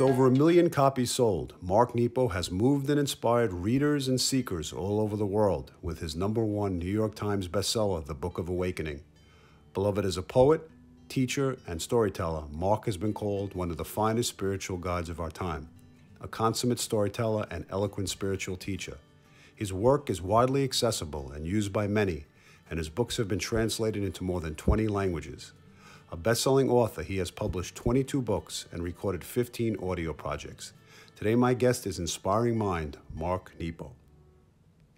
With over a million copies sold, Mark Nepo has moved and inspired readers and seekers all over the world with his number one New York Times bestseller, The Book of Awakening. Beloved as a poet, teacher, and storyteller, Mark has been called one of the finest spiritual guides of our time, a consummate storyteller and eloquent spiritual teacher. His work is widely accessible and used by many, and his books have been translated into more than 20 languages. A best selling author, he has published 22 books and recorded 15 audio projects. Today, my guest is Inspiring Mind, Mark Nepo.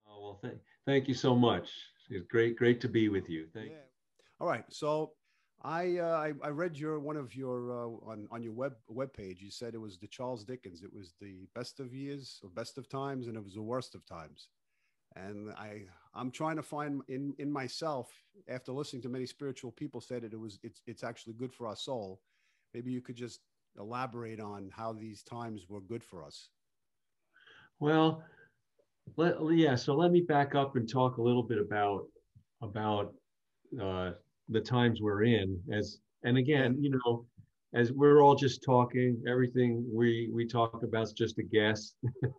Oh, well, th- thank you so much. It's great, great to be with you. Thank yeah. All right. So, I, uh, I, I read your one of your uh, on on your web web page. You said it was the Charles Dickens. It was the best of years or best of times, and it was the worst of times and i i'm trying to find in in myself after listening to many spiritual people say that it was it's it's actually good for our soul maybe you could just elaborate on how these times were good for us. Well let, yeah so let me back up and talk a little bit about about uh, the times we're in as and again you know as we're all just talking everything we we talk about is just a guess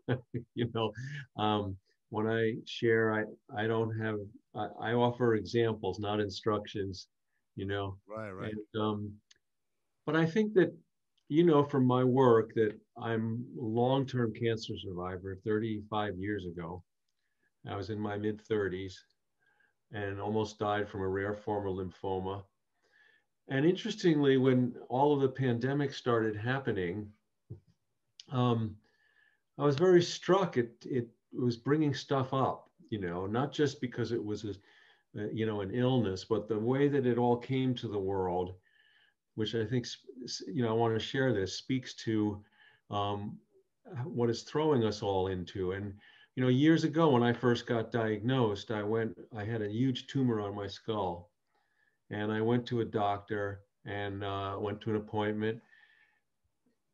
you know um, when I share, I, I don't have, I, I offer examples, not instructions, you know. Right, right. And, um, but I think that, you know, from my work that I'm a long-term cancer survivor 35 years ago. I was in my mid 30s and almost died from a rare form of lymphoma. And interestingly, when all of the pandemic started happening, um, I was very struck. It, it was bringing stuff up, you know, not just because it was, a, uh, you know, an illness, but the way that it all came to the world, which I think, you know, I want to share this speaks to um, what is throwing us all into. And, you know, years ago when I first got diagnosed, I went, I had a huge tumor on my skull. And I went to a doctor and uh, went to an appointment.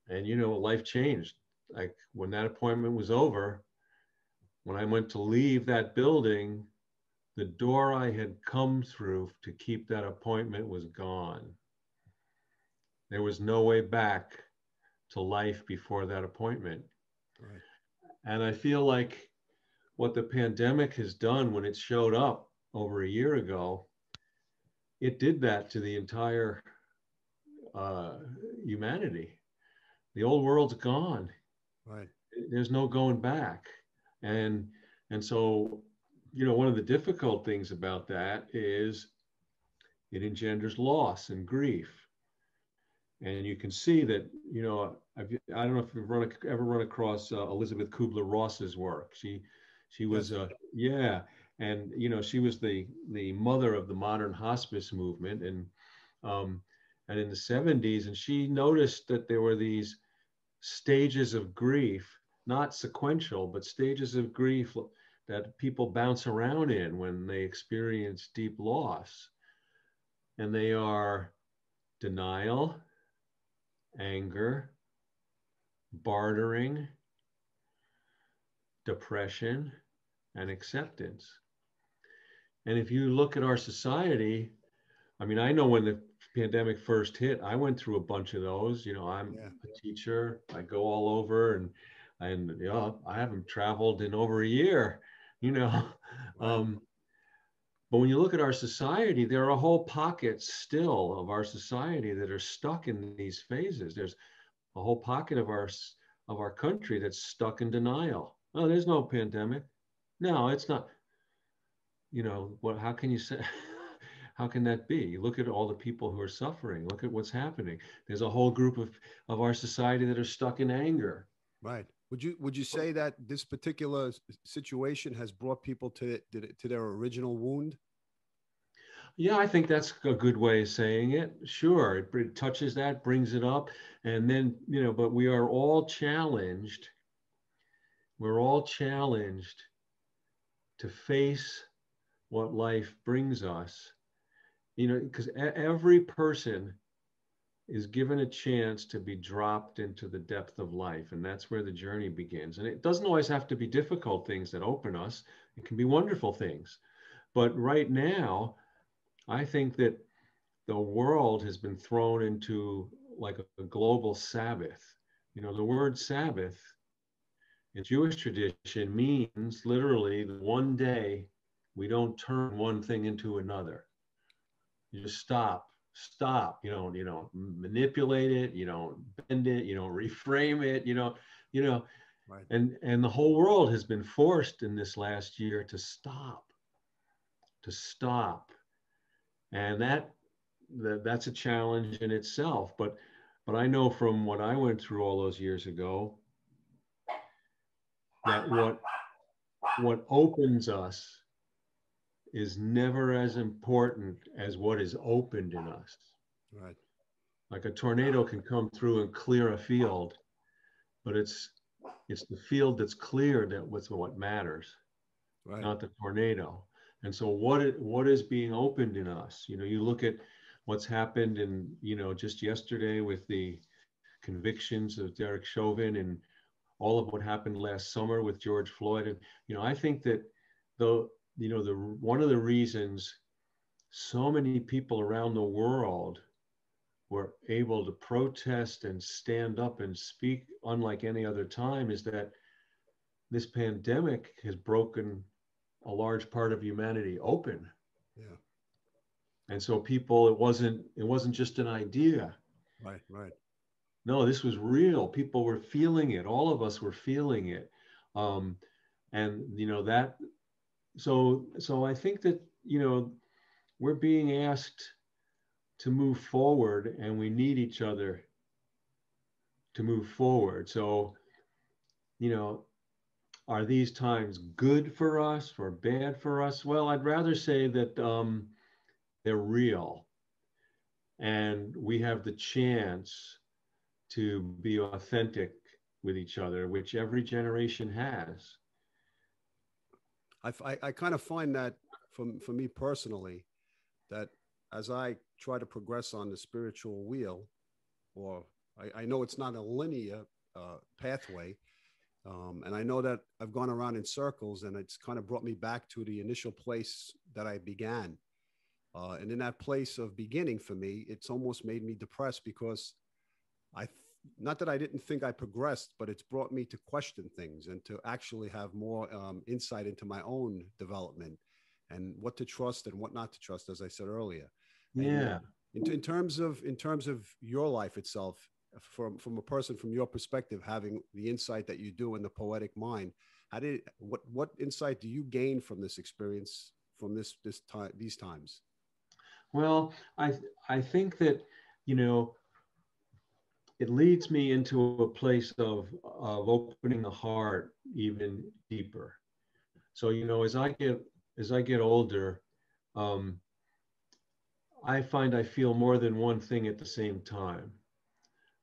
And, you know, life changed. Like when that appointment was over, when I went to leave that building, the door I had come through to keep that appointment was gone. There was no way back to life before that appointment. Right. And I feel like what the pandemic has done when it showed up over a year ago, it did that to the entire uh, humanity. The old world's gone. Right. There's no going back. And, and so, you know, one of the difficult things about that is it engenders loss and grief. And you can see that, you know, I've, I don't know if you've run, ever run across uh, Elisabeth Kubler-Ross's work. She, she was, uh, yeah, and you know, she was the the mother of the modern hospice movement, and um, and in the 70s, and she noticed that there were these stages of grief not sequential, but stages of grief that people bounce around in when they experience deep loss. And they are denial, anger, bartering, depression, and acceptance. And if you look at our society, I mean, I know when the pandemic first hit, I went through a bunch of those. You know, I'm yeah. a teacher, I go all over and and you know, I haven't traveled in over a year, you know. Um, but when you look at our society, there are a whole pockets still of our society that are stuck in these phases. There's a whole pocket of our of our country that's stuck in denial. Oh, there's no pandemic. No, it's not. You know what? How can you say? How can that be? You look at all the people who are suffering. Look at what's happening. There's a whole group of of our society that are stuck in anger. Right. Would you would you say that this particular situation has brought people to to their original wound? Yeah, I think that's a good way of saying it. Sure, it, it touches that, brings it up, and then you know, but we are all challenged. We're all challenged to face what life brings us. You know, because every person is given a chance to be dropped into the depth of life. And that's where the journey begins. And it doesn't always have to be difficult things that open us, it can be wonderful things. But right now, I think that the world has been thrown into like a, global Sabbath. You know, the word Sabbath in Jewish tradition means literally one day we don't turn one thing into another. You just stop, stop. You don't, you don't manipulate it. You don't bend it. You don't reframe it. You know, you know, right. and and the whole world has been forced in this last year to stop, to stop, and that, that that's a challenge in itself. But but I know from what I went through all those years ago that what what opens us is never as important as what is opened in us. Right. Like a tornado can come through and clear a field, but it's it's the field that's cleared that was what matters, right. not the tornado. And so what it, what is being opened in us? You know, you look at what's happened in, you know, just yesterday with the convictions of Derek Chauvin and all of what happened last summer with George Floyd. And, you know, I think that the, you know, the one of the reasons so many people around the world were able to protest and stand up and speak unlike any other time is that this pandemic has broken a large part of humanity open. Yeah. And so people, it wasn't, it wasn't just an idea. Right, right. No, this was real. People were feeling it. All of us were feeling it. Um, and you know that so so I think that you know we're being asked to move forward and we need each other to move forward. So, you know, are these times good for us or bad for us? Well, I'd rather say that um, they're real and we have the chance to be authentic with each other, which every generation has. I, I, I kind of find that for, for me personally, that as I try to progress on the spiritual wheel, or I, I know it's not a linear uh, pathway, um, and I know that I've gone around in circles, and it's kind of brought me back to the initial place that I began. Uh, and in that place of beginning for me, it's almost made me depressed because I not that I didn't think I progressed, but it's brought me to question things and to actually have more um, insight into my own development and what to trust and what not to trust, as I said earlier. Yeah. And, in, in terms of in terms of your life itself, from from a person from your perspective, having the insight that you do in the poetic mind, how did what what insight do you gain from this experience from this this time these times? Well, I I think that you know it leads me into a place of, of opening the heart even deeper. So, you know, as I get, as I get older, um, I find I feel more than one thing at the same time.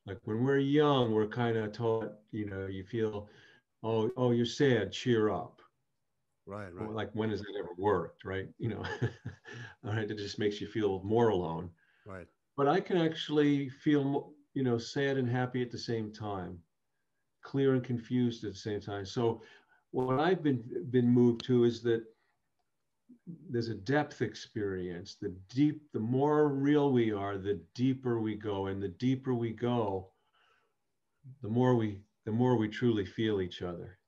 Like when we're young, we're kind of taught, you know, you feel, oh, oh, you're sad, cheer up. Right, right. Like when has that ever worked, right? You know, all right, it just makes you feel more alone. Right. But I can actually feel you know, sad and happy at the same time, clear and confused at the same time. So what I've been been moved to is that there's a depth experience. The deep, the more real we are, the deeper we go, and the deeper we go, the more we the more we truly feel each other.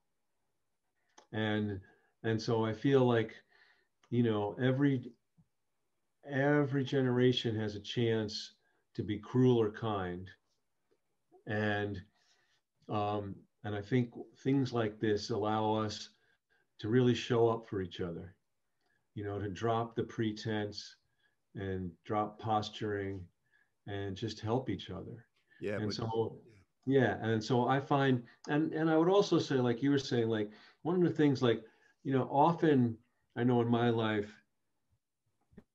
And and so I feel like, you know, every every generation has a chance to be cruel or kind and um, and I think things like this allow us to really show up for each other, you know, to drop the pretense and drop posturing and just help each other. Yeah. And so, yeah. yeah. And so I find, and, and I would also say, like you were saying, like one of the things, like, you know, often I know in my life,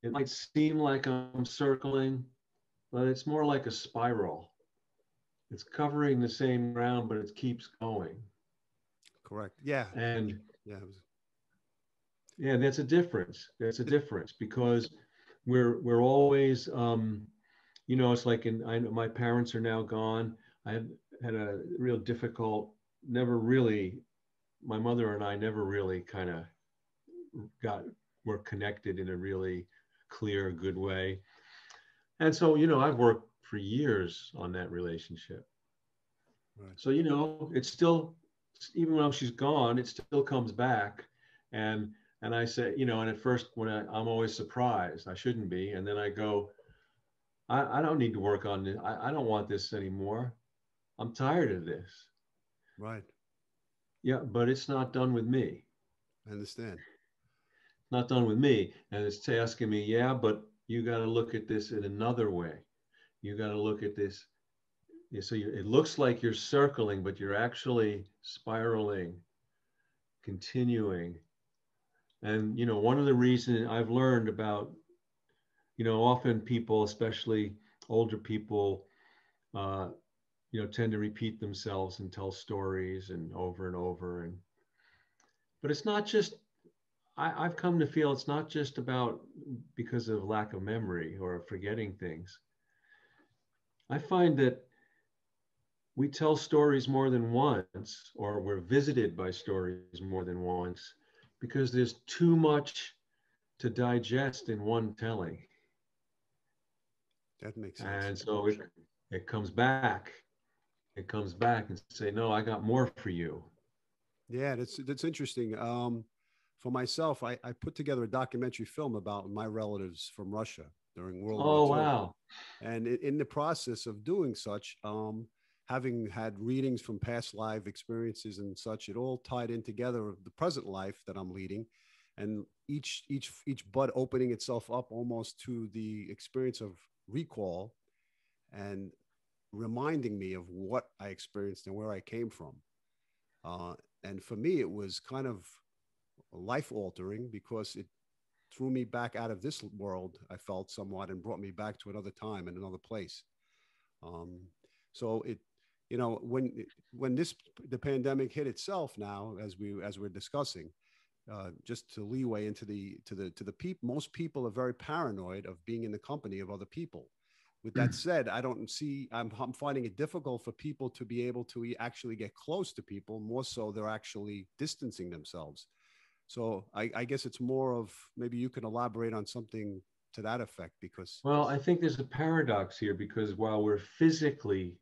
it might seem like I'm circling, but it's more like a spiral it's covering the same ground, but it keeps going. Correct. Yeah. And yeah, yeah, that's a difference. That's a difference because we're we're always, um, you know, it's like in I my parents are now gone. I had a real difficult, never really, my mother and I never really kind of got were connected in a really clear, good way. And so, you know, I've worked for years on that relationship. Right. So you know, it's still even when she's gone, it still comes back, and and I say, you know, and at first when I, I'm always surprised, I shouldn't be, and then I go, I, I don't need to work on this. I, I don't want this anymore. I'm tired of this. Right. Yeah, but it's not done with me. I understand. Not done with me. And it's asking me, yeah, but you got to look at this in another way. You got to look at this. So you, it looks like you're circling, but you're actually spiraling, continuing. And, you know, one of the reasons I've learned about, you know, often people, especially older people, uh, you know, tend to repeat themselves and tell stories and over and over. And, but it's not just I, have come to feel it's not just about because of lack of memory or forgetting things. I find that we tell stories more than once, or we're visited by stories more than once, because there's too much to digest in one telling. That makes sense. And so it, it comes back. It comes back and say, no, I got more for you. Yeah, that's that's interesting. Um, for myself, I, I put together a documentary film about my relatives from Russia during World oh, War II. wow. And in the process of doing such, um, having had readings from past life experiences and such, it all tied in together of the present life that I'm leading. And each each each bud opening itself up almost to the experience of recall and reminding me of what I experienced and where I came from. Uh, and for me, it was kind of life altering because it threw me back out of this world, I felt somewhat, and brought me back to another time and another place. Um, so it, you know, when when this the pandemic hit itself now, as we as we're discussing, uh, just to leeway into the to the to the people, most people are very paranoid of being in the company of other people. With that said, I don't see. I'm, I'm finding it difficult for people to be able to actually get close to people. More so, they're actually distancing themselves so I, I guess it's more of maybe you can elaborate on something to that effect because. Well, I think there's a paradox here because while we're physically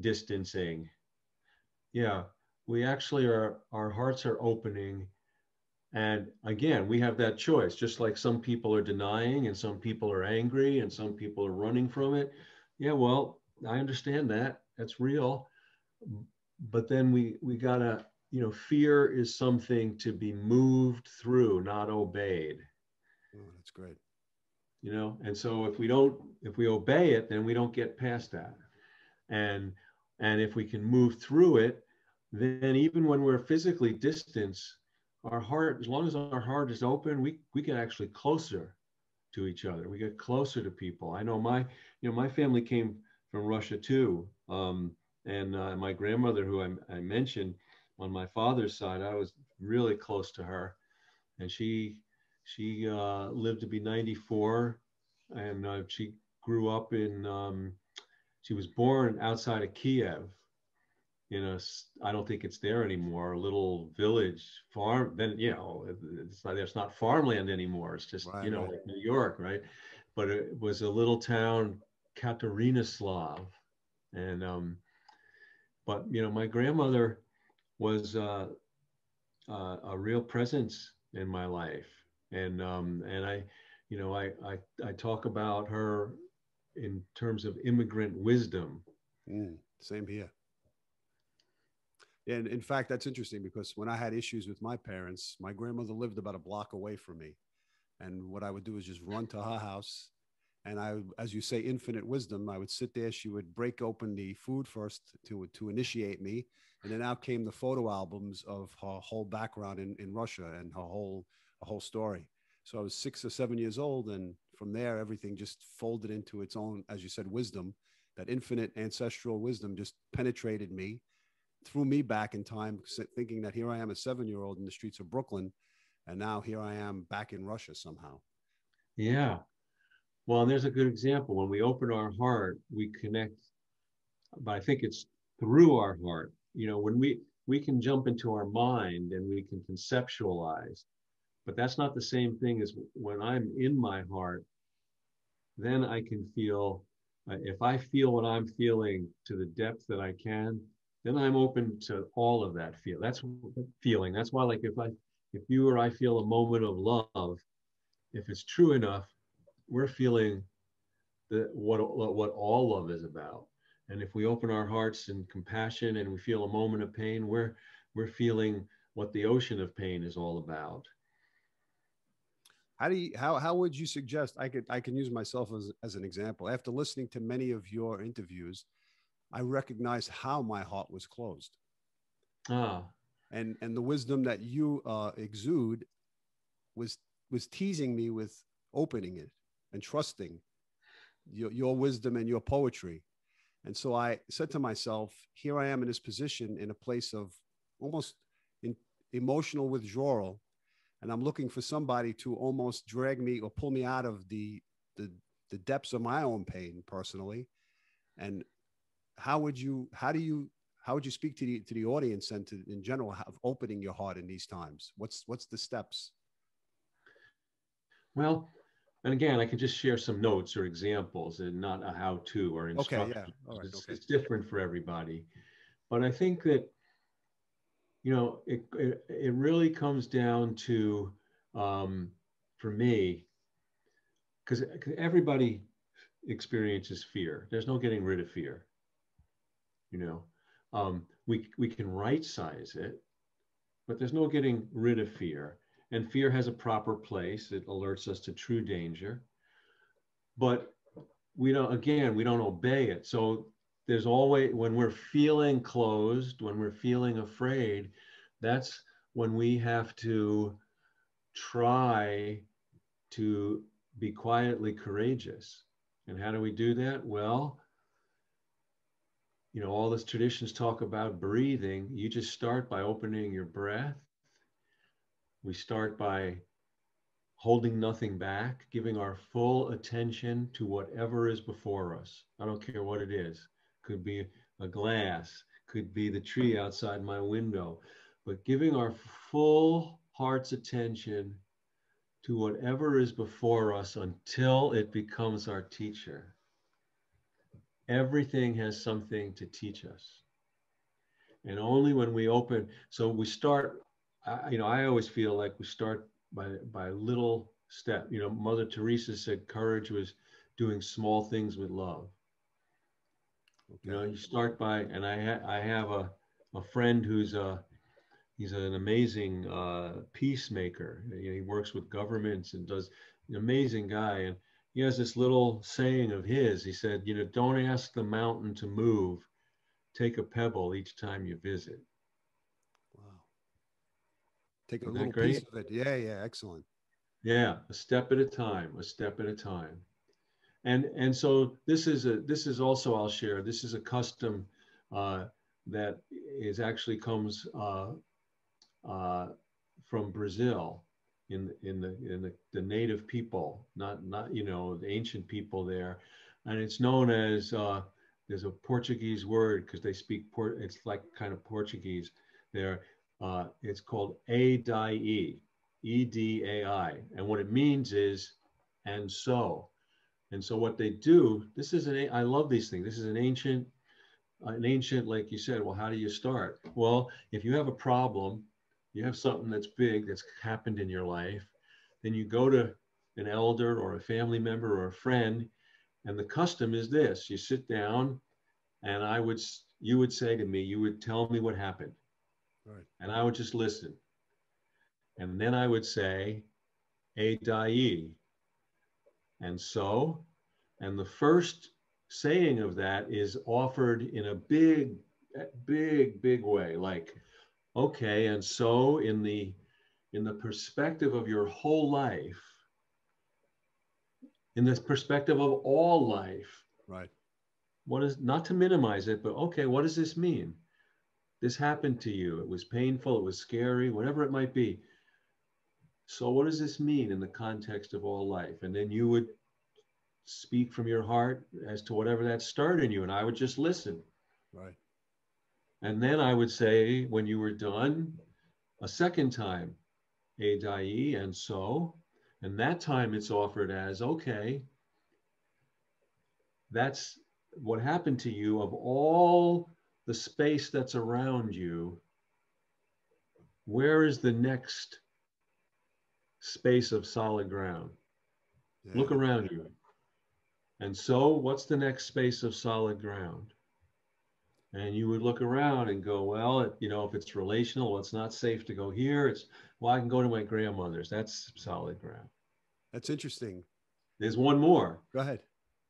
distancing, yeah, we actually are, our hearts are opening. And again, we have that choice, just like some people are denying and some people are angry and some people are running from it. Yeah, well, I understand that. That's real. But then we, we got to you know, fear is something to be moved through, not obeyed. Oh, that's great. You know, and so if we don't, if we obey it, then we don't get past that. And and if we can move through it, then even when we're physically distant, our heart, as long as our heart is open, we we get actually closer to each other. We get closer to people. I know my, you know, my family came from Russia too, um, and uh, my grandmother, who I, I mentioned, on my father's side, I was really close to her, and she she uh, lived to be 94, and uh, she grew up in. Um, she was born outside of Kiev, in a I don't think it's there anymore. A little village farm. Then you know, it's not, there's not farmland anymore. It's just right, you know, right. like New York, right? But it was a little town, Katerinoslav, and um, but you know, my grandmother was uh, uh, a real presence in my life, and um, and I, you know, I, I I talk about her in terms of immigrant wisdom. Mm, same here. And in fact, that's interesting because when I had issues with my parents, my grandmother lived about a block away from me. And what I would do is just run to her house. And I, as you say, infinite wisdom, I would sit there. She would break open the food first to, to initiate me. And then out came the photo albums of her whole background in, in Russia and her whole, her whole story. So I was six or seven years old. And from there, everything just folded into its own, as you said, wisdom. That infinite ancestral wisdom just penetrated me, threw me back in time, thinking that here I am, a seven year old in the streets of Brooklyn. And now here I am back in Russia somehow. Yeah. Well, and there's a good example. When we open our heart, we connect, but I think it's through our heart you know when we we can jump into our mind and we can conceptualize but that's not the same thing as when i'm in my heart then i can feel uh, if I feel what I'm feeling to the depth that I can, then I'm open to all of that feel. That's feeling. That's why, like, if I, if you or I feel a moment of love, if it's true enough, we're feeling the what what all love is about. And if we open our hearts in compassion and we feel a moment of pain, we're we're feeling what the ocean of pain is all about. How do you how how would you suggest I could I can use myself as as an example? After listening to many of your interviews, I recognized how my heart was closed. Ah. And and the wisdom that you uh, exude was was teasing me with opening it and trusting your, your wisdom and your poetry. And so I said to myself, here I am in this position in a place of almost in emotional withdrawal. And I'm looking for somebody to almost drag me or pull me out of the, the, the depths of my own pain personally. And how would you, how do you, how would you speak to the, to the audience and to, in general, of opening your heart in these times? What's, what's the steps? Well, and again, I can just share some notes or examples and not a how to or instruction. Okay, yeah. Right, it's, okay. it's different for everybody. But I think that, you know, it, it, it really comes down to, um, for me, because everybody experiences fear. There's no getting rid of fear. You know, um, we, we can right size it, but there's no getting rid of fear. And fear has a proper place. It alerts us to true danger. But we don't, again, we don't obey it. So there's always, when we're feeling closed, when we're feeling afraid, that's when we have to try to be quietly courageous. And how do we do that? Well, you know, all these traditions talk about breathing. You just start by opening your breath we start by holding nothing back, giving our full attention to whatever is before us. I don't care what it is. Could be a glass, could be the tree outside my window, but giving our full heart's attention to whatever is before us until it becomes our teacher. Everything has something to teach us. And only when we open, so we start I, you know, I always feel like we start by by little step. You know, Mother Teresa said courage was doing small things with love. Okay. You know, you start by, and I ha- I have a a friend who's a he's an amazing uh, peacemaker. You know, he works with governments and does an amazing guy. And he has this little saying of his. He said, you know, don't ask the mountain to move. Take a pebble each time you visit. Take a little piece of it. Yeah, yeah, excellent. Yeah, a step at a time, a step at a time. And and so this is a this is also I'll share. This is a custom uh, that is actually comes uh, uh, from Brazil in in the in the, the native people, not not you know the ancient people there, and it's known as uh, there's a Portuguese word because they speak port. It's like kind of Portuguese there. Uh, it's called Edai, E D A I. And what it means is, and so. And so what they do, this is an, I love these things. This is an ancient, an ancient, like you said, well, how do you start? Well, if you have a problem, you have something that's big that's happened in your life, then you go to an elder or a family member or a friend. And the custom is this you sit down, and I would, you would say to me, you would tell me what happened. Right. And I would just listen. And then I would say, A Dai. And so, and the first saying of that is offered in a big, big, big way. Like, okay, and so in the in the perspective of your whole life, in this perspective of all life, right? What is not to minimize it, but okay, what does this mean? This happened to you. It was painful, it was scary, whatever it might be. So, what does this mean in the context of all life? And then you would speak from your heart as to whatever that stirred in you, and I would just listen. Right. And then I would say, when you were done, a second time, a dai, and so, and that time it's offered as okay. that's what happened to you of all the space that's around you. Where is the next space of solid ground? Yeah. Look around you. And so, what's the next space of solid ground? And you would look around and go, well, you know, if it's relational, it's not safe to go here. It's, well, I can go to my grandmother's. That's solid ground. That's interesting. There's one more. Go ahead.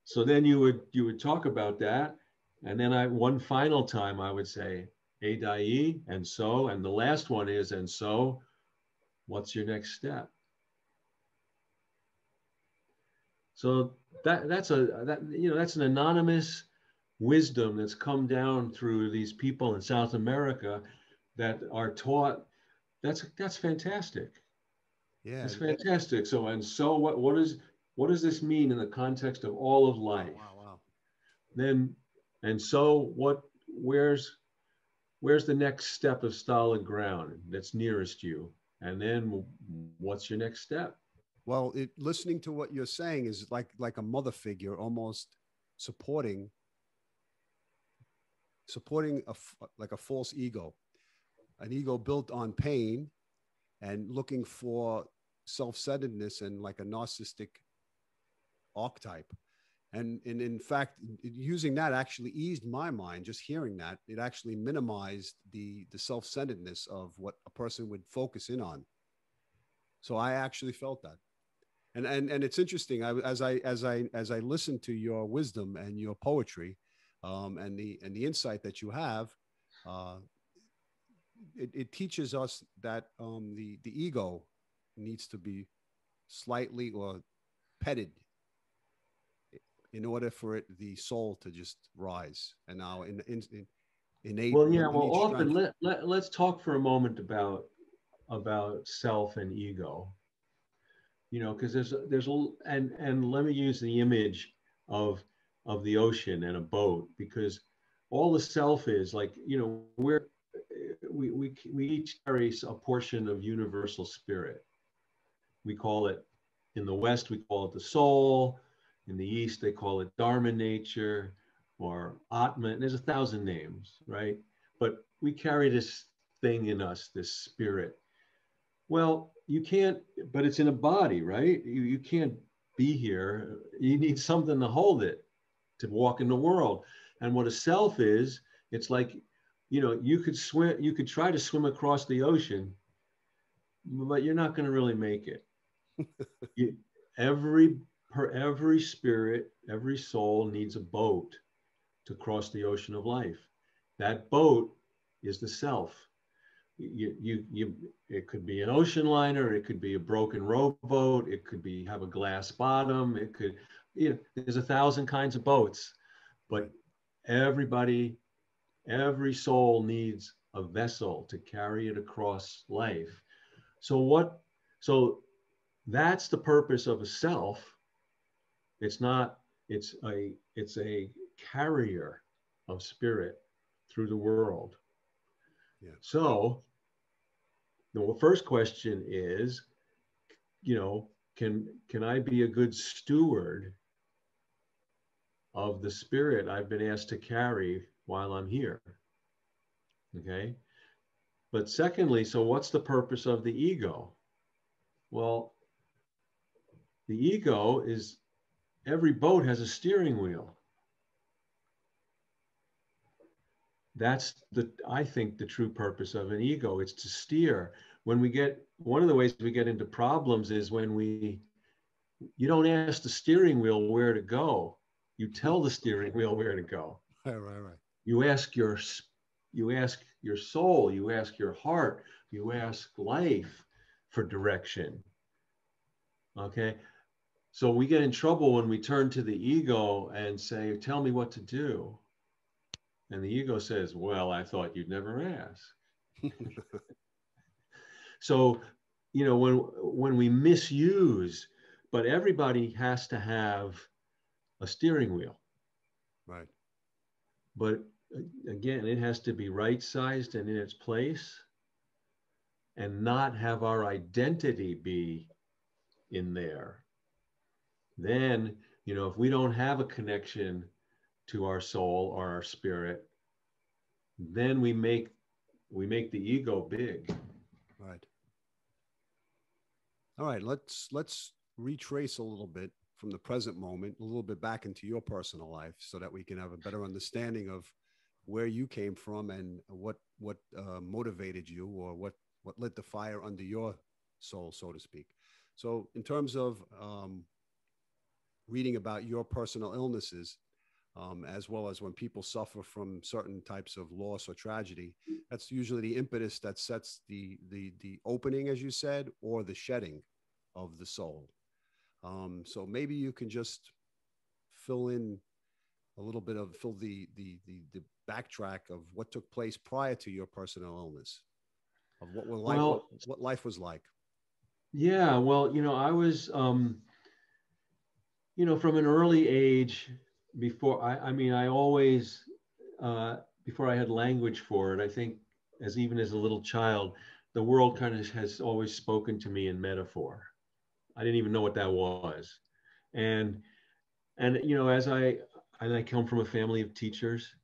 So then you would you would talk about that, and then I one final time I would say a dai and so, and the last one is and so. What's your next step? So that that's a that you know that's an anonymous wisdom that's come down through these people in South America that are taught. That's that's fantastic. Yeah, that's fantastic. So and so, what what is what does this mean in the context of all of life? Wow, wow. Then and so what? Where's where's the next step of solid ground that's nearest you? And then what's your next step? Well, it, listening to what you're saying is like like a mother figure, almost supporting supporting a like a false ego, an ego built on pain, and looking for self-centeredness and like a narcissistic archetype. And, and in fact, using that actually eased my mind. Just hearing that, it actually minimized the the self-centeredness of what a person would focus in on. So I actually felt that and and and it's interesting I, as i as i as i listen to your wisdom and your poetry um, and the and the insight that you have uh, it, it teaches us that um, the the ego needs to be slightly or petted in order for it the soul to just rise and now in, in, in innate well yeah well often let, let, let's talk for a moment about about self and ego you know, because there's there's a and and let me use the image of of the ocean and a boat because all the self is like you know we're we we we each carry a portion of universal spirit. We call it in the West we call it the soul. In the East they call it Dharma nature or Atma. And there's a thousand names, right? But we carry this thing in us, this spirit. Well, you can't, but it's in a body, right? You, you can't be here. You need something to hold it to walk in the world. And what a self is, it's like, you know, you could swim, you could try to swim across the ocean, but you're not going to really make it. you, every per every spirit, every soul needs a boat to cross the ocean of life. That boat is the self you, you, you, it could be an ocean liner, it could be a broken rowboat, it could be have a glass bottom, it could, you know, there's a thousand kinds of boats, but everybody, every soul needs a vessel to carry it across life. So what, so that's the purpose of a self. It's not, it's a, it's a carrier of spirit through the world. Yeah. So the first question is, you know, can can I be a good steward of the spirit I've been asked to carry while I'm here? Okay. But secondly, so what's the purpose of the ego? Well, the ego is every boat has a steering wheel. that's the i think the true purpose of an ego. It's to steer. When we get one of the ways we get into problems is when we you don't ask the steering wheel where to go. You tell the steering wheel where to go. Right right right. You ask your you ask your soul you ask your heart you ask life for direction. Okay so we get in trouble when we turn to the ego and say tell me what to do and the ego says, Well, I thought you'd never ask. so, you know, when when we misuse, but everybody has to have a steering wheel. Right. But uh, again, it has to be right sized and in its place and not have our identity be in there. Then you know, if we don't have a connection to our soul or our spirit, then we make we make the ego big. Right. All right, let's let's retrace a little bit from the present moment, a little bit back into your personal life, so that we can have a better understanding of where you came from and what what uh, motivated you, or what what lit the fire under your soul, so to speak. So, in terms of um, reading about your personal illnesses, um, as well as when people suffer from certain types of loss or tragedy, that's usually the impetus that sets the the the opening, as you said, or the shedding of the soul. Um, so maybe you can just fill in a little bit of fill the, the the the backtrack of what took place prior to your personal illness, of what life well, what, what life was like. Yeah, well, you know, I was, um, you know, from an early age, before I, I mean, I always, uh, before I had language for it, I think, as even as a little child, the world kind of has always spoken to me in metaphor. I didn't even know what that was, and and you know, as I and I come from a family of teachers,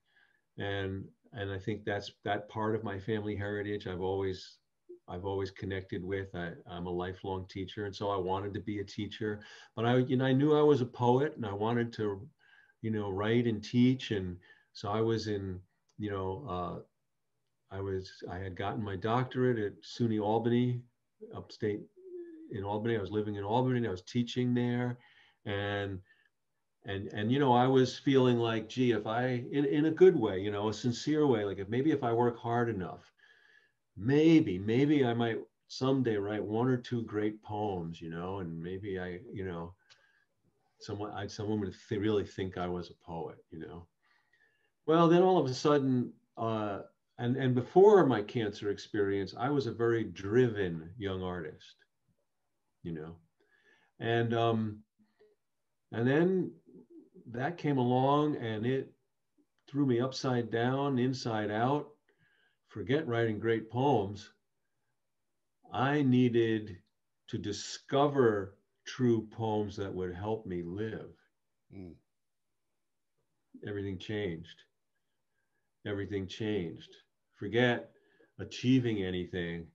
and and I think that's that part of my family heritage. I've always I've always connected with. I, am a lifelong teacher, and so I wanted to be a teacher. But I, you know, I knew I was a poet, and I wanted to, you know, write and teach. And so I was in, you know, uh, I was I had gotten my doctorate at SUNY Albany, upstate in Albany. I was living in Albany. I was teaching there, and and and you know I was feeling like, gee, if I in in a good way, you know, a sincere way, like if maybe if I work hard enough maybe, maybe I might someday write one or two great poems, you know, and maybe I, you know, someone, I, someone would th- really think I was a poet, you know. Well, then all of a sudden, uh, and and before my cancer experience, I was a very driven young artist, you know, and um, and then that came along and it threw me upside down, inside out, forget writing great poems. I needed to discover true poems that would help me live. Mm. Everything changed. Everything changed. Forget achieving anything.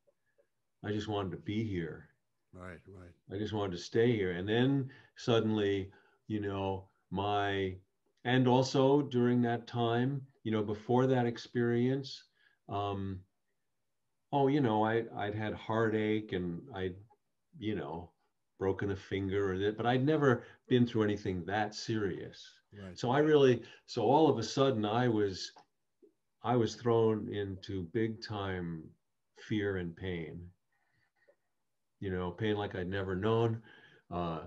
I just wanted to be here. Right, right. I just wanted to stay here. And then suddenly, you know, my, and also during that time, you know, before that experience, um, oh, you know, I, I'd had heartache and I'd, you know, broken a finger or that, but I'd never been through anything that serious. Right. So I really, so all of a sudden I was, I was thrown into big time fear and pain. You know, pain like I'd never known, uh,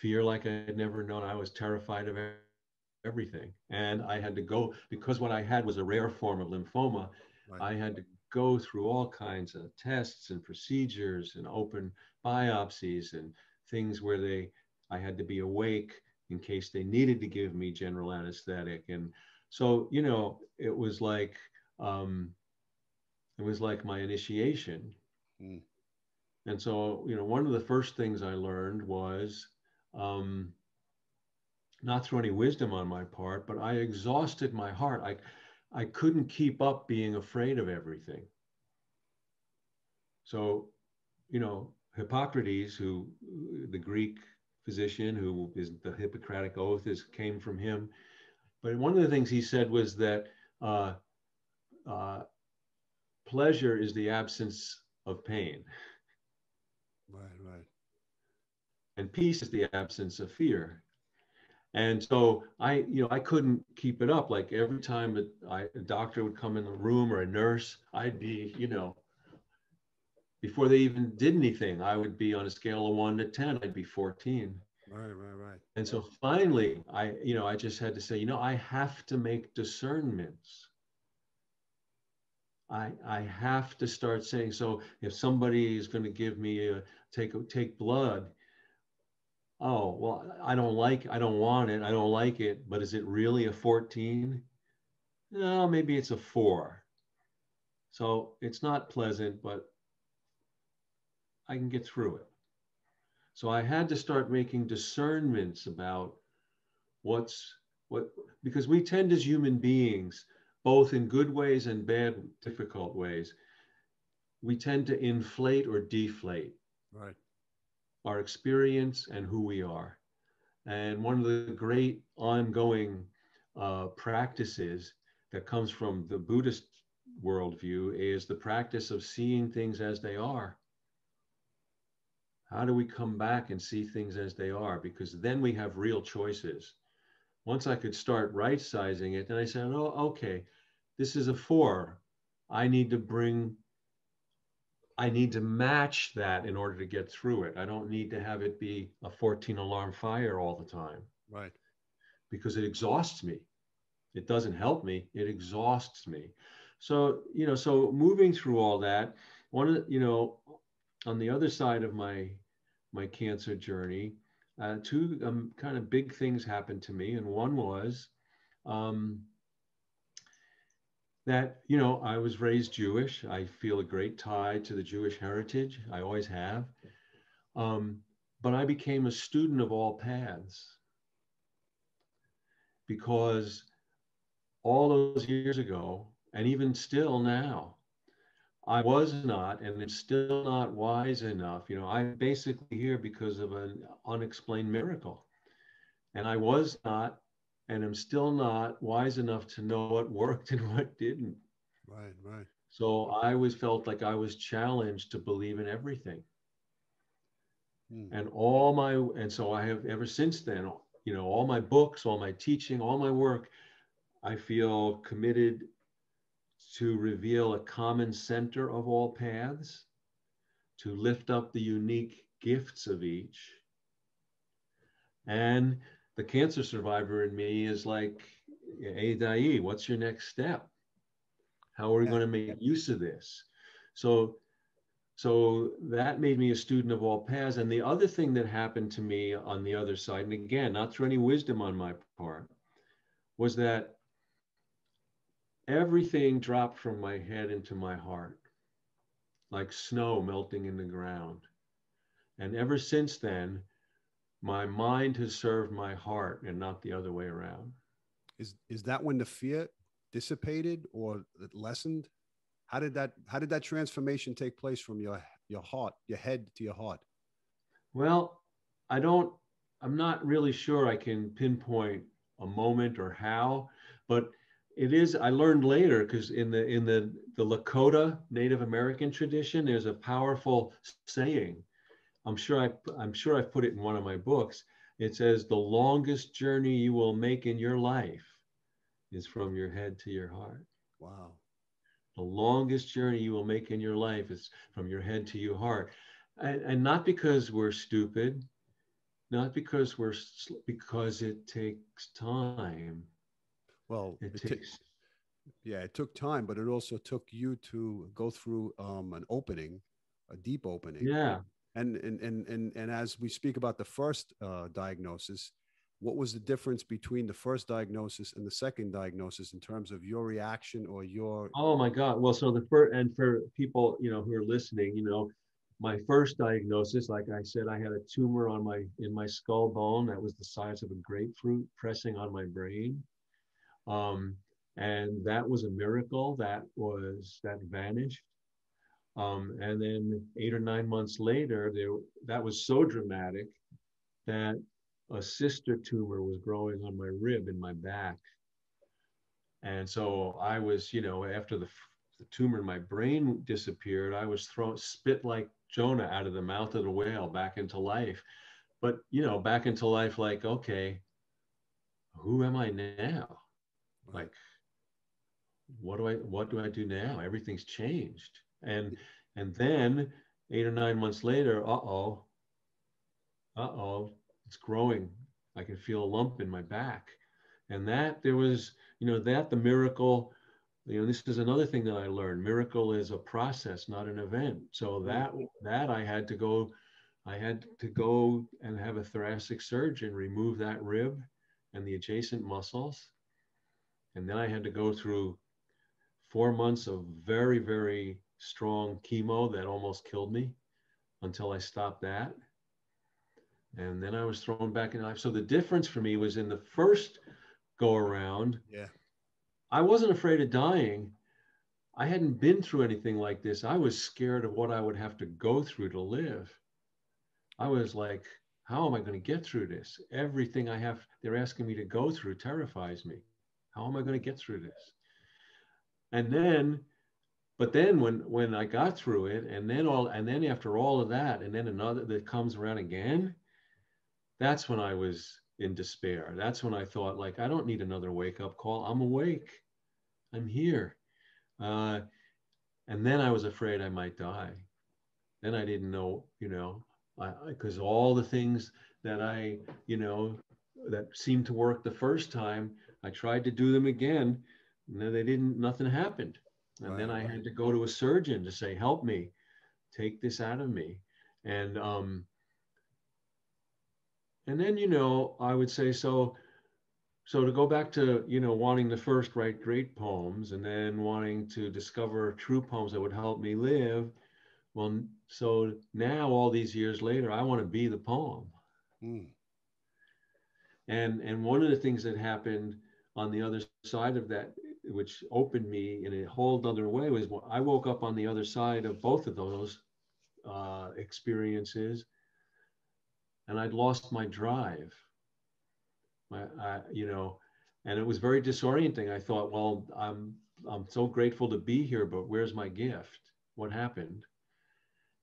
fear like I'd never known. I was terrified of everything. And I had to go, because what I had was a rare form of lymphoma, Right. I had to go through all kinds of tests and procedures and open biopsies and things where they I had to be awake in case they needed to give me general anesthetic. And so, you know, it was like um, it was like my initiation. Mm. And so, you know, one of the first things I learned was um, not through any wisdom on my part, but I exhausted my heart. I I couldn't keep up being afraid of everything. So, you know, Hippocrates, who the Greek physician who is the Hippocratic oath is came from him. But one of the things he said was that uh, uh, pleasure is the absence of pain. Right, right. And peace is the absence of fear. And so I, you know, I couldn't keep it up. Like every time a, I, a doctor would come in the room or a nurse, I'd be, you know, before they even did anything, I would be on a scale of one to 10, I'd be 14. Right, right, right. And so finally, I, you know, I just had to say, you know, I have to make discernments. I, I have to start saying, so if somebody is going to give me a take, take blood, oh, well, I don't like, I don't want it, I don't like it, but is it really a 14? No, maybe it's a four. So it's not pleasant, but I can get through it. So I had to start making discernments about what's what because we tend as human beings both in good ways and bad difficult ways we tend to inflate or deflate right our experience and who we are. And one of the great ongoing uh, practices that comes from the buddhist worldview is the practice of seeing things as they are. How do we come back and see things as they are? Because then we have real choices. Once I could start right sizing it, then I said, oh, okay, this is a four. I need to bring, I need to match that in order to get through it. I don't need to have it be a 14 alarm fire all the time. Right. Because it exhausts me. It doesn't help me, it exhausts me. So, you know, so moving through all that, one of, you know, on the other side of my my cancer journey, uh, two um, kind of big things happened to me. And one was um, that, you know, I was raised Jewish. I feel a great tie to the Jewish heritage. I always have. Um, but I became a student of all paths because all those years ago, and even still now, I was not and am still not wise enough. You know, I'm basically here because of an unexplained miracle. And I was not and I'm still not wise enough to know what worked and what didn't. Right, right. So I always felt like I was challenged to believe in everything. Hmm. And all my, and so I have ever since then, you know, all my books, all my teaching, all my work, I feel committed to reveal a common center of all paths, to lift up the unique gifts of each. And the cancer survivor in me is like, hey, Dai, what's your next step? How are we going to make use of this? So, so that made me a student of all paths. And the other thing that happened to me on the other side, and again, not through any wisdom on my part, was that everything dropped from my head into my heart, like snow melting in the ground. And ever since then, my mind has served my heart and not the other way around. Is is that when the fear dissipated or lessened? How did that how did that transformation take place from your your heart, your head to your heart? Well, I don't I'm not really sure I can pinpoint a moment or how, but it is i learned later because in the in the the lakota native american tradition there's a powerful saying i'm sure i i'm sure i've put it in one of my books it says the longest journey you will make in your life is from your head to your heart wow the longest journey you will make in your life is from your head to your heart and, and not because we're stupid not because we're because it takes time well, it, it takes. T- yeah, it took time, but it also took you to go through um, an opening, a deep opening. Yeah. And and and and and as we speak about the first uh, diagnosis, what was the difference between the first diagnosis and the second diagnosis in terms of your reaction or your? Oh my God! Well, so the first, and for people you know who are listening, you know, my first diagnosis, like I said, I had a tumor on my in my skull bone that was the size of a grapefruit pressing on my brain. Um, and that was a miracle that was that vanished. Um, and then eight or nine months later, there that was so dramatic that a sister tumor was growing on my rib in my back. And so I was, you know, after the, the tumor in my brain disappeared, I was thrown spit like Jonah out of the mouth of the whale back into life. But, you know, back into life like, okay, who am I now? like what do i what do i do now everything's changed and and then eight or nine months later uh-oh uh-oh it's growing. I can feel a lump in my back. And that there was you know that the miracle you know this is another thing that i learned. Miracle is a process not an event. So that mm-hmm. that i had to go i had to go and have a thoracic surgeon remove that rib and the adjacent muscles. And then I had to go through four months of very, very strong chemo that almost killed me until I stopped that. and then I was thrown back in life. So the difference for me was in the first go around. Yeah. I wasn't afraid of dying. I hadn't been through anything like this. I was scared of what I would have to go through to live. I was like, how am I going to get through this? Everything I have, they're asking me to go through terrifies me. How am I going to get through this? And then, but then when when I got through it, and then all, and then after all of that, and then another that comes around again, that's when I was in despair. That's when I thought, like, I don't need another wake up call. I'm awake. I'm here. Uh, and then I was afraid I might die. Then I didn't know, you know, because all the things that I, you know, that seemed to work the first time, I tried to do them again. And then they didn't, nothing happened. And then I had to go to a surgeon to say, help me, take this out of me. And, um, and then, you know, I would say, so, so to go back to, you know, wanting to first write great poems and then wanting to discover true poems that would help me live. Well, so now all these years later, I want to be the poem. Mm. And, and one of the things that happened on the other side of that, which opened me in a whole other way, was what I woke up on the other side of both of those uh, experiences, and I'd lost my drive. My, I, you know, and it was very disorienting. I thought, well, I'm I'm so grateful to be here, but where's my gift? What happened?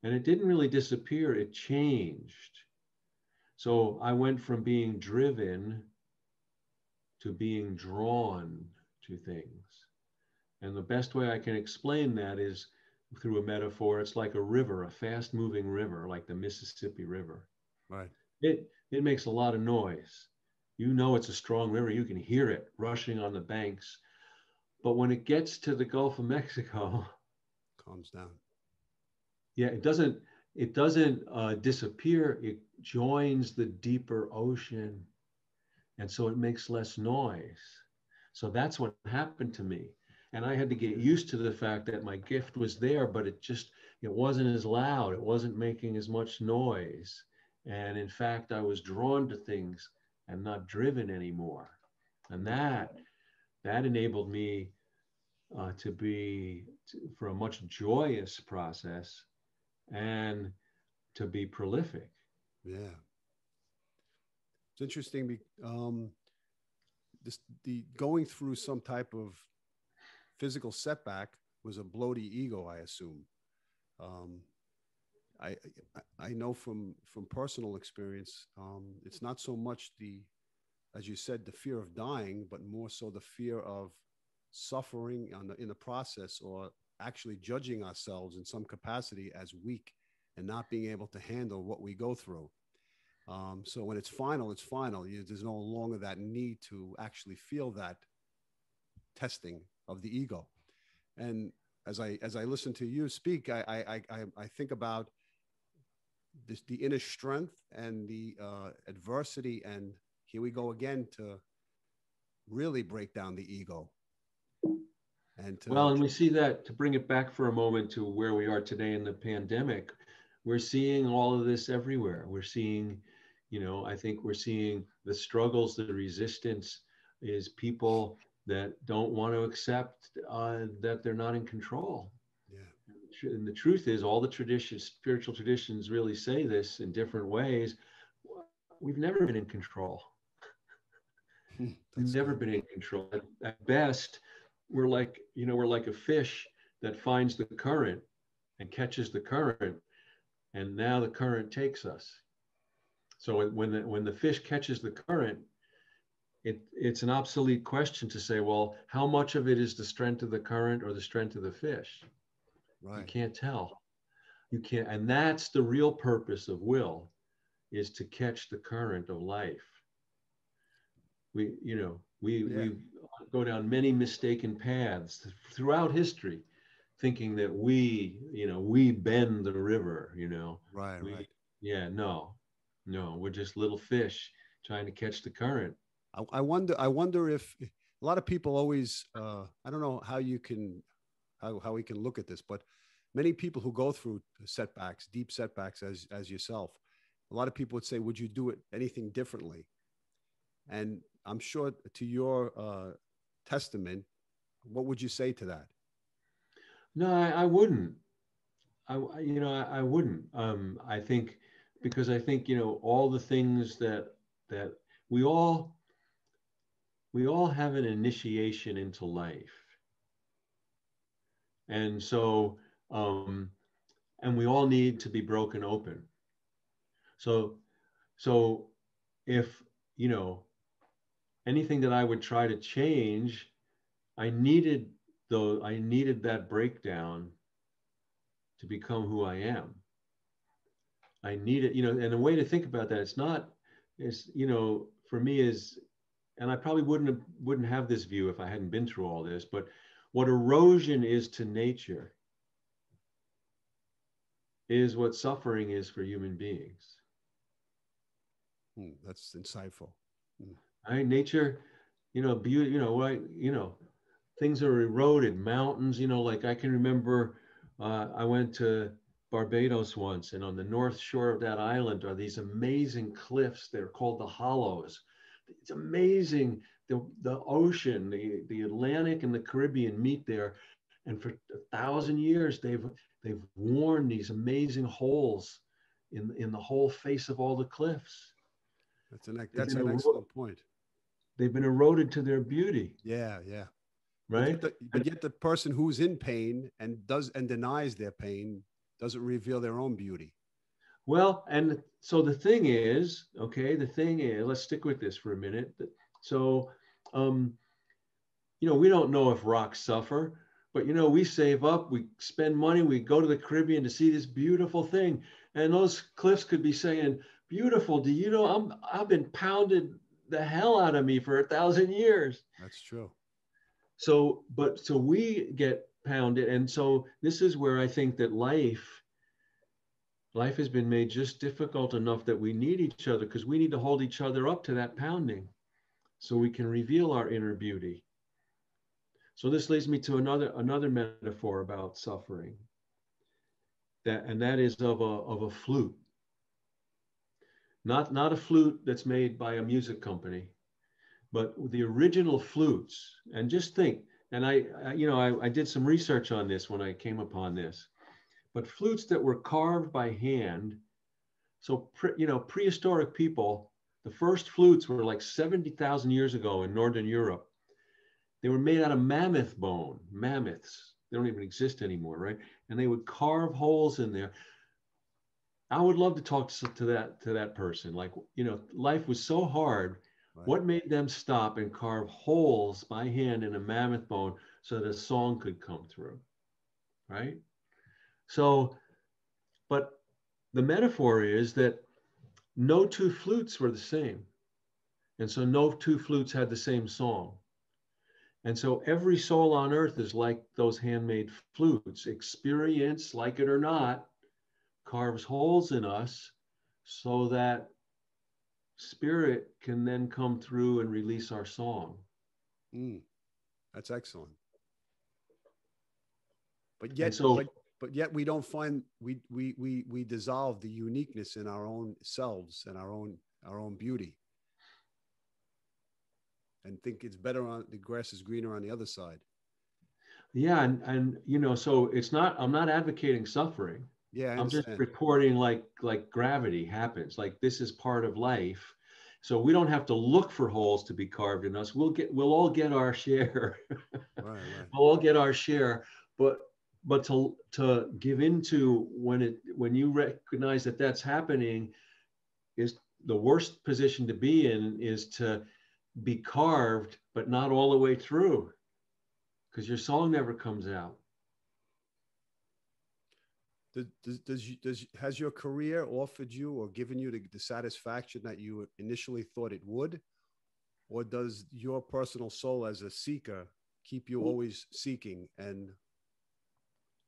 And it didn't really disappear. It changed. So I went from being driven to being drawn to things. And the best way I can explain that is through a metaphor. It's like a river, a fast moving river, like the Mississippi River. Right. It, it makes a lot of noise. You know it's a strong river. You can hear it rushing on the banks. But when it gets to the Gulf of Mexico, calms down. Yeah, it doesn't it doesn't uh, disappear. It joins the deeper ocean and so it makes less noise. So that's what happened to me. And I had to get used to the fact that my gift was there, but it just, it wasn't as loud. It wasn't making as much noise. And in fact, I was drawn to things and not driven anymore. And that, that enabled me uh, to be to, for a much joyous process and to be prolific. Yeah. It's interesting. Um, this the going through some type of physical setback was a blow to ego, I assume. Um, I, I know from from personal experience, um, it's not so much the, as you said, the fear of dying, but more so the fear of suffering the, in the process, or actually judging ourselves in some capacity as weak and not being able to handle what we go through. Um, so when it's final, it's final. You, there's no longer that need to actually feel that testing of the ego. And as I as I listen to you speak, I I I, I think about this, the inner strength and the uh, adversity, and here we go again to really break down the ego. And to, well, and we see that to bring it back for a moment to where we are today in the pandemic, we're seeing all of this everywhere. We're seeing you know, I think we're seeing the struggles, the resistance is people that don't want to accept uh, that they're not in control. Yeah. And the truth is, all the traditions, spiritual traditions really say this in different ways. We've never been in control. Hmm, We've never been in control. At, at best, we're like, you know, we're like a fish that finds the current and catches the current. And now the current takes us. So when the, when the fish catches the current, it, it's an obsolete question to say, well, how much of it is the strength of the current or the strength of the fish? Right. You can't tell. You can't, and that's the real purpose of will, is to catch the current of life. We, you know, we yeah. we go down many mistaken paths throughout history, thinking that we, you know, we bend the river. You know. Right. We, right. Yeah. No. No, we're just little fish trying to catch the current. I, I wonder. I wonder if a lot of people always. Uh, I don't know how you can, how how we can look at this, but many people who go through setbacks, deep setbacks, as as yourself, a lot of people would say, would you do it anything differently? And I'm sure to your uh, testament, what would you say to that? No, I, I wouldn't. I, you know, I, I wouldn't. Um, I think because I think you know all the things that that we all we all have an initiation into life, and so um, and we all need to be broken open. So, so if you know anything that I would try to change, I needed though I needed that breakdown to become who I am. I need it, you know, and a way to think about that, it's not, it's, you know, for me is, and I probably wouldn't have, wouldn't have this view if I hadn't been through all this, but what erosion is to nature is what suffering is for human beings. Hmm, that's insightful. Hmm. Right? Nature, you know, beauty, you know, what, you know, things are eroded, mountains, you know, like I can remember uh, I went to Barbados once, and on the north shore of that island are these amazing cliffs. They're called the Hollows. It's amazing. The, the ocean, the, the Atlantic and the Caribbean meet there. And for a thousand years, they've they've worn these amazing holes in in the whole face of all the cliffs. That's an that's an excellent point. They've been eroded to their beauty. Yeah, yeah. Right. But yet, the, but yet the person who's in pain and does and denies their pain doesn't reveal their own beauty. Well, and so the thing is, okay, the thing is, let's stick with this for a minute. So, um, you know, we don't know if rocks suffer, but you know, we save up, we spend money, we go to the Caribbean to see this beautiful thing. And those cliffs could be saying, beautiful, do you know, I'm, I've been pounded the hell out of me for a thousand years. That's true. So, but so we get pounded. And so this is where I think that life, life has been made just difficult enough that we need each other because we need to hold each other up to that pounding so we can reveal our inner beauty. So this leads me to another another metaphor about suffering. That and that is of a of a flute. Not not a flute that's made by a music company, but the original flutes. And just think, and I, I you know, I, I did some research on this when I came upon this. But flutes that were carved by hand, so pre, you know, prehistoric people, the first flutes were like 70,000 years ago in Northern Europe they were made out of mammoth bone, mammoths. They don't even exist anymore, right? And they would carve holes in there. I would love to talk to, to that to that person. Like, you know, life was so hard. What made them stop and carve holes by hand in a mammoth bone so that a song could come through? Right? So, but the metaphor is that no two flutes were the same. And so no two flutes had the same song. And so every soul on earth is like those handmade flutes. Experience, like it or not, carves holes in us so that spirit can then come through and release our song. Mm, that's excellent. But yet, so, but, but yet we don't find we we we we dissolve the uniqueness in our own selves and our own our own beauty and think it's better on the grass is greener on the other side. Yeah, and and you know, so it's not. I'm not advocating suffering. Yeah, I'm just reporting like like gravity happens. Like this is part of life. So we don't have to look for holes to be carved in us. We'll get we'll all get our share. right, right. We'll all get our share. But but to to give into when it when you recognize that that's happening is the worst position to be in is to be carved, but not all the way through because your song never comes out. Does, does, does, has your career offered you or given you the, the satisfaction that you initially thought it would? Or does your personal soul as a seeker keep you always seeking and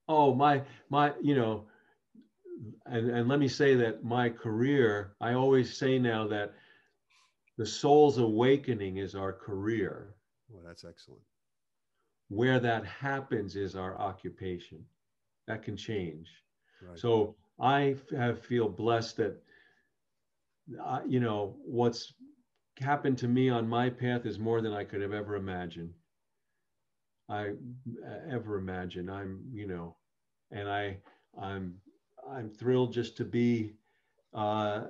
oh my my you know and, and let me say that my career i always say now that the soul's awakening is our career. Well, that's excellent. Where that happens is our occupation. That can change. So I have feel blessed that uh, you know, what's happened to me on my path is more than I could have ever imagined. I ever imagine. I'm, you know, and I, I'm, I'm thrilled just to be, uh,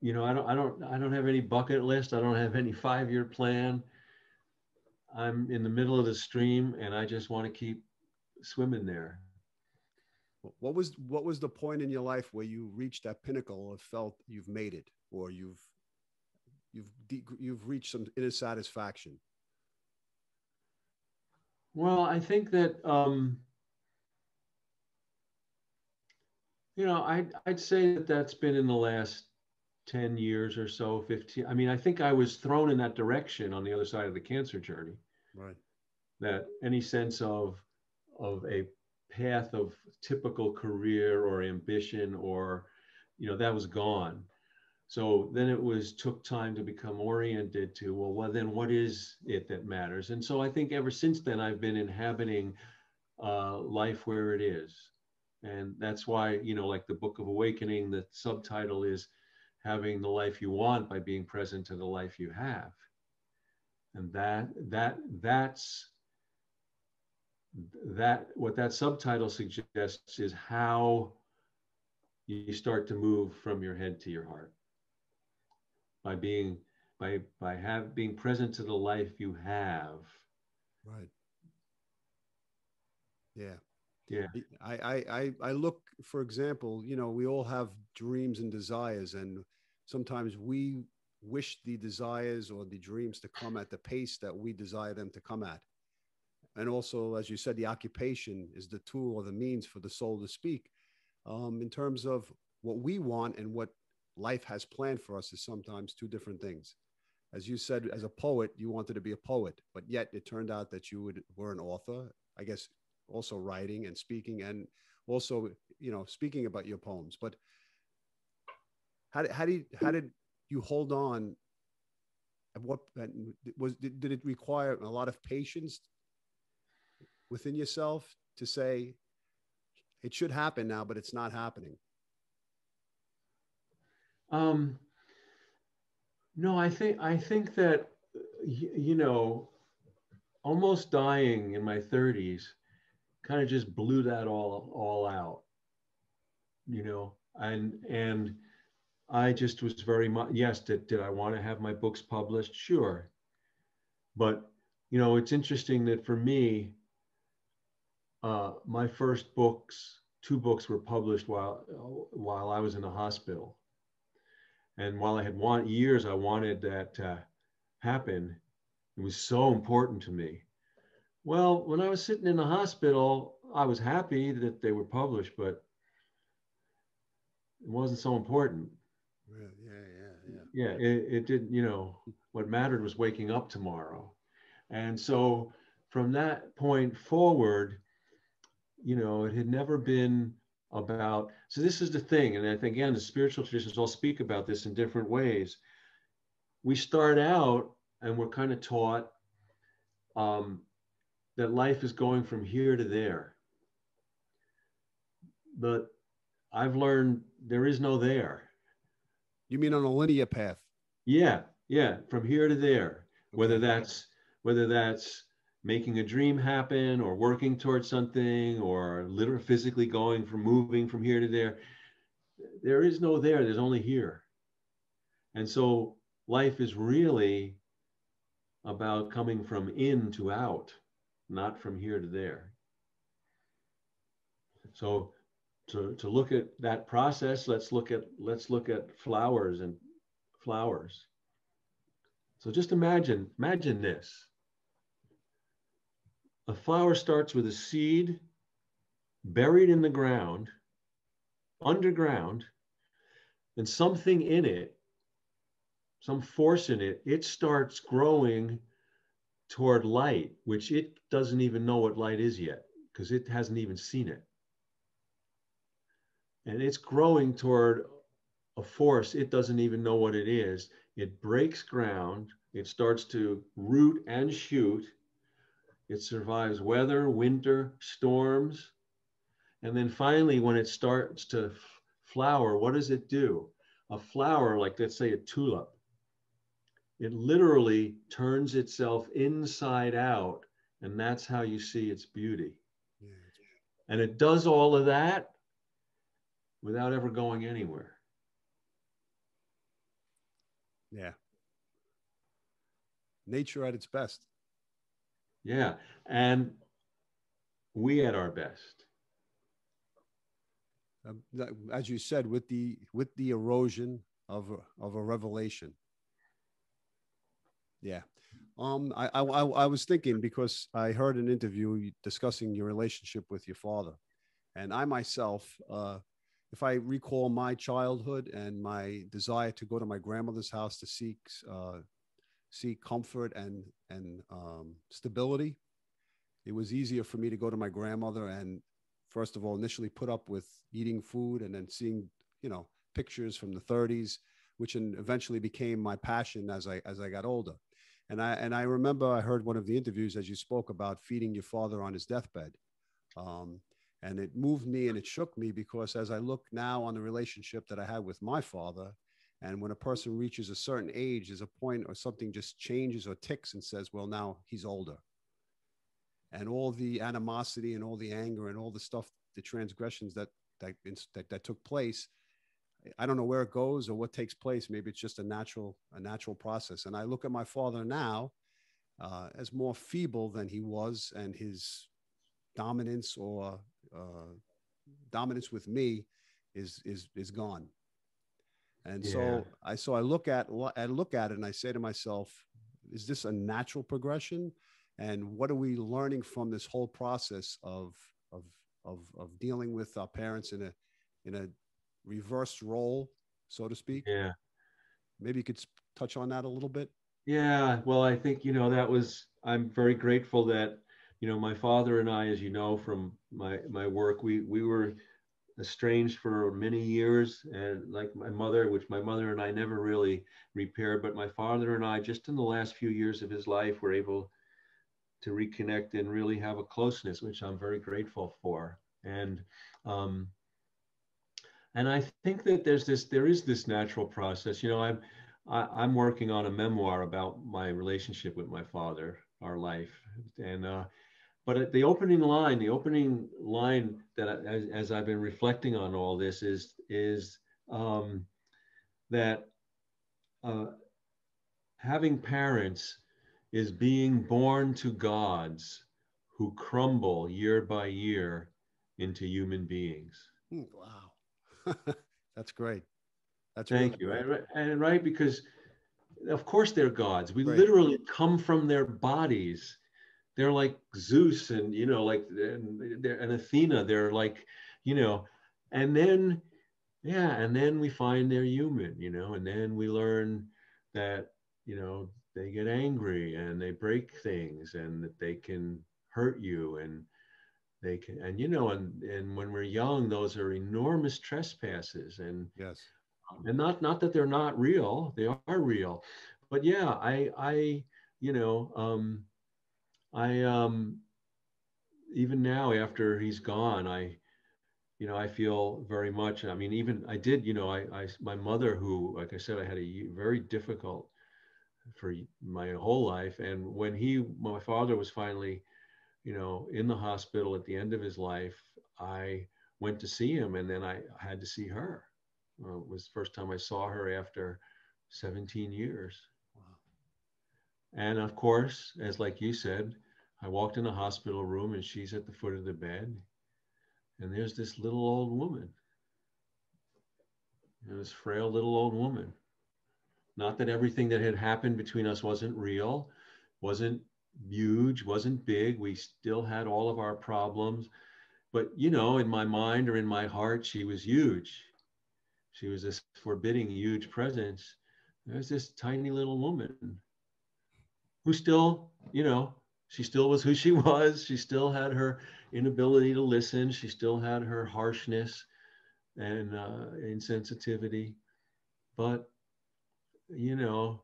you know, I don't, I don't, I don't have any bucket list. I don't have any five-year plan. I'm in the middle of the stream, and I just want to keep swimming there. What was what was the point in your life where you reached that pinnacle and felt you've made it, or you've you've you've reached some inner satisfaction? Well, I think that um, you know, I'd I'd say that that's been in the last ten years or so, fifteen. I mean, I think I was thrown in that direction on the other side of the cancer journey. Right. That any sense of of a path of typical career or ambition or you know that was gone. So then it was took time to become oriented to well, well then what is it that matters? And so i think ever since then i've been inhabiting uh, life where it is. And that's why you know like the book of awakening the subtitle is having the life you want by being present to the life you have. And that that that's that what that subtitle suggests is how you start to move from your head to your heart. By being by by have being present to the life you have. Right. Yeah. Yeah. I, I i look for example you know we all have dreams and desires and sometimes we wish the desires or the dreams to come at the pace that we desire them to come at and also as you said the occupation is the tool or the means for the soul to speak um, in terms of what we want and what life has planned for us is sometimes two different things. As you said, as a poet, you wanted to be a poet, but yet it turned out that you would, were an author. I guess also writing and speaking, and also you know speaking about your poems. But how did how did how did you hold on? What was did it require a lot of patience within yourself to say it should happen now, but it's not happening? Um, no, I think I think that you know, almost dying in my 30s, kind of just blew that all all out. You know, and and I just was very much yes. Did did I want to have my books published? Sure, but you know, it's interesting that for me, uh, my first books, two books, were published while while I was in the hospital and while I had want years, I wanted that to happen. It was so important to me. Well, when I was sitting in the hospital, I was happy that they were published, but it wasn't so important. Yeah, yeah, yeah. Yeah, it, it didn't, you know, what mattered was waking up tomorrow. And so from that point forward, you know, it had never been about so this is the thing and i think again the spiritual traditions all speak about this in different ways. We start out and we're kind of taught um, that life is going from here to there. But i've learned there is no there. You mean on a linear path? Yeah yeah from here to there. Okay. whether that's whether that's making a dream happen or working towards something or literally physically going from moving from here to there. There is no there, there's only here. And so life is really about coming from in to out, not from here to there. So to, to look at that process, let's look at let's look at flowers and flowers. So just imagine, imagine this a flower starts with a seed buried in the ground, underground, and something in it, some force in it, it starts growing toward light, which it doesn't even know what light is yet because it hasn't even seen it. And it's growing toward a force it doesn't even know what it is. It breaks ground, it starts to root and shoot it survives weather, winter, storms. And then finally, when it starts to flower, what does it do? a flower, like let's say a tulip, it literally turns itself inside out, and that's how you see its beauty. Yeah. And it does all of that without ever going anywhere. Yeah. Nature at its best. Yeah. And we at our best. Um, as you said, with the with the erosion of of a revelation. Yeah, um, I, I I was thinking because I heard an interview discussing your relationship with your father, and I myself, uh, if I recall my childhood and my desire to go to my grandmother's house to seek uh, seek comfort and and um, stability, it was easier for me to go to my grandmother and first of all initially put up with eating food and then seeing you know pictures from the 30s which eventually became my passion as i as i got older. And i and i remember i heard one of the interviews as you spoke about feeding your father on his deathbed. Um, and it moved me and it shook me because as i look now on the relationship that i had with my father and when a person reaches a certain age there's a point or something just changes or ticks and says well now he's older and all the animosity and all the anger and all the stuff, the transgressions that that that, that took place. I don't know where it goes or what takes place. Maybe it's just a natural a natural process. And I look at my father now uh, as more feeble than he was, and his dominance or uh, dominance with me is is is gone. And yeah. so I so I look at I look at it and I say to myself, is this a natural progression? and what are we learning from this whole process of of of, of dealing with our parents in a in a reversed role so to speak yeah maybe you could touch on that a little bit yeah well i think you know that was i'm very grateful that you know my father and i as you know from my my work we we were estranged for many years and like my mother which my mother and i never really repaired but my father and i just in the last few years of his life were able to reconnect and really have a closeness, which I'm very grateful for. And um, and I think that there's this there is this natural process. You know, I'm I, am i am working on a memoir about my relationship with my father, our life, and uh, but at the opening line, the opening line that I, as, as, I've been reflecting on all this is is um, that uh, having parents is being born to gods who crumble year by year into human beings. Hmm, wow. That's great. That's Thank really you. Great. And, right, because of course they're gods. We right. literally come from their bodies. They're like Zeus and, you know, like they're, and Athena. They're like, you know, and then, yeah, and then we find they're human, you know, and then we learn that, you know, they get angry and they break things and that they can hurt you and they can and you know and and when we're young those are enormous trespasses and yes and not not that they're not real they are real but yeah i i you know um i um even now after he's gone i you know i feel very much i mean even i did you know i i my mother who like i said i had a very difficult for my whole life. And when he, my father was finally, you know, in the hospital at the end of his life, I went to see him and then I had to see her. Uh, it was the first time I saw her after 17 years. And of course, as like you said, I walked in the hospital room and she's at the foot of the bed. And there's this little old woman. Know, this frail little old woman. Not that everything that had happened between us wasn't real, wasn't huge, wasn't big. We still had all of our problems. But, you know, in my mind or in my heart, she was huge. She was this forbidding, huge presence. There's this tiny little woman who still, you know, she still was who she was. She still had her inability to listen. She still had her harshness and uh, insensitivity. But you know,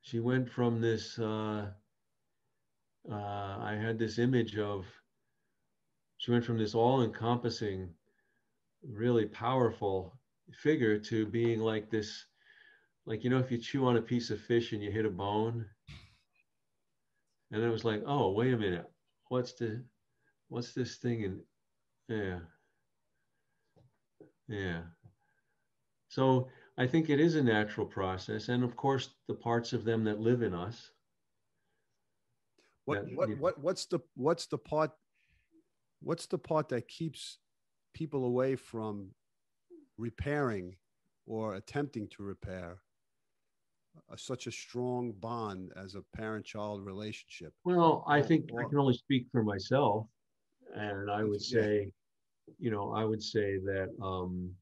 she went from this, uh, uh, I had this image of, she went from this all encompassing, really powerful figure to being like this like you know if you chew on a piece of fish and you hit a bone and it was like oh wait a minute. What's the what's this thing and yeah. Yeah. So i think it is a natural process. And of course the parts of them that live in us. What that, what, you know, what what's the what's the part what's the part that keeps people away from repairing or attempting to repair a, such a strong bond as a parent-child relationship. Well i Or- think i can only speak for myself and i would Yeah. say you know i would say that um